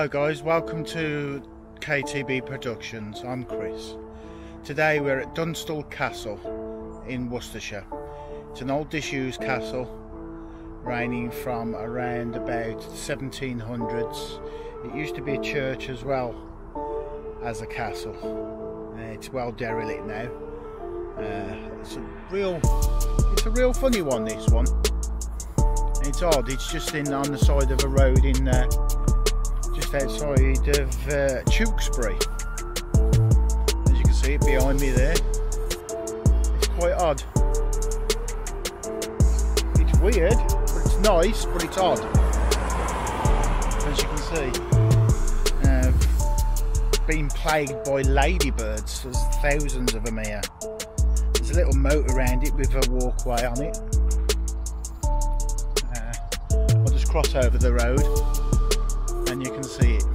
Hello guys, welcome to KTB Productions. I'm Chris. Today we're at Dunstall Castle in Worcestershire. It's an old disused castle reigning from around about 1700s. It used to be a church as well as a castle. Uh, it's well derelict now. Uh, it's a real, it's a real funny one. This one. It's odd. It's just in on the side of a road in. Uh, outside of uh, Tewkesbury. As you can see behind me there. It's quite odd. It's weird, but it's nice, but it's odd. As you can see. Uh, being plagued by ladybirds. There's thousands of them here. There's a little moat around it with a walkway on it. Uh, I'll just cross over the road and you can see it.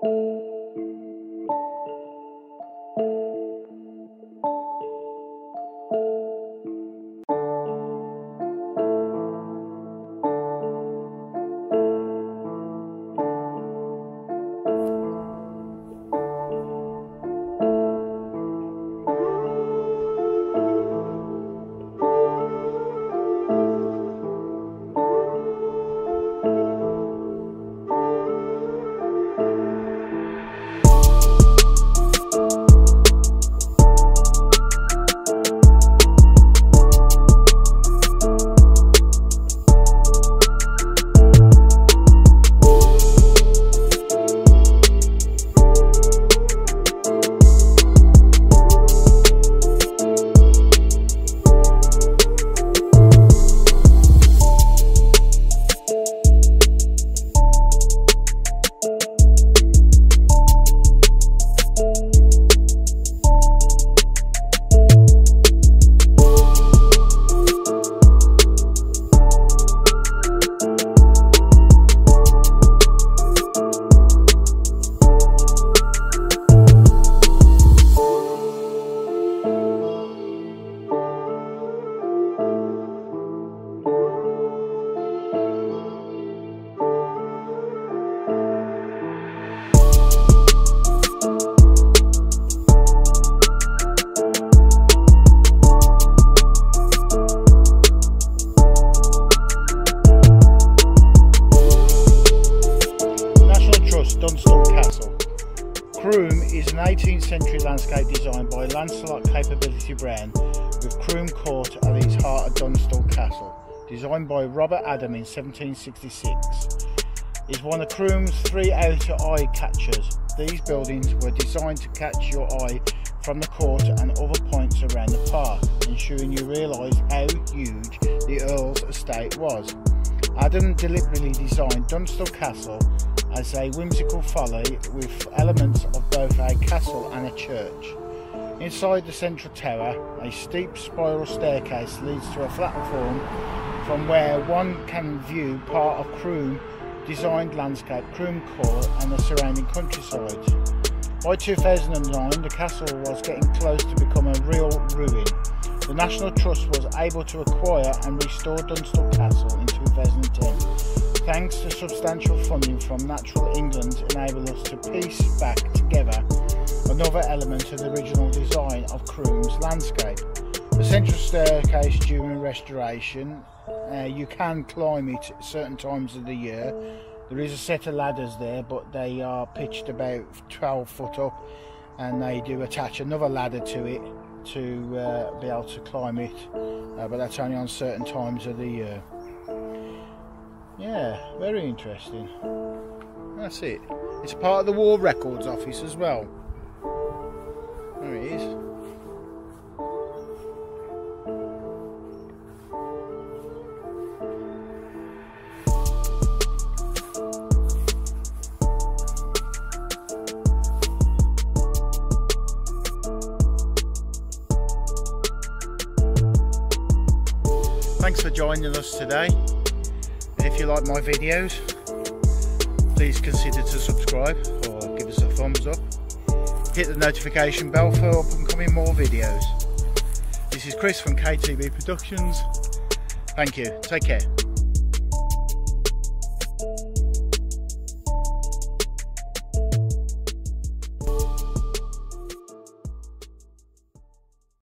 Croome landscape design by Lancelot Capability Brown with Croome Court at its heart of Dunstall Castle, designed by Robert Adam in 1766. is one of Croome's three outer eye catchers. These buildings were designed to catch your eye from the court and other points around the park, ensuring you realise how huge the Earl's estate was. Adam deliberately designed Dunstall Castle as a whimsical folly with elements of both a castle and a church. Inside the central tower, a steep spiral staircase leads to a platform from where one can view part of Croome designed landscape, Croome Court and the surrounding countryside. By 2009, the castle was getting close to become a real ruin. The National Trust was able to acquire and restore Dunstall Castle in 2010 Thanks to substantial funding from Natural England enable us to piece back together another element of the original design of Croome's landscape. The central staircase during restoration, uh, you can climb it at certain times of the year. There is a set of ladders there but they are pitched about 12 foot up and they do attach another ladder to it to uh, be able to climb it uh, but that's only on certain times of the year. Yeah, very interesting. That's it. It's part of the War Records Office as well. There it is. Thanks for joining us today if you like my videos please consider to subscribe or give us a thumbs up. Hit the notification bell for up and coming more videos. This is Chris from KTB Productions. Thank you. Take care